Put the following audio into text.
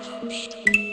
Jacobs.